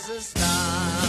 is a star.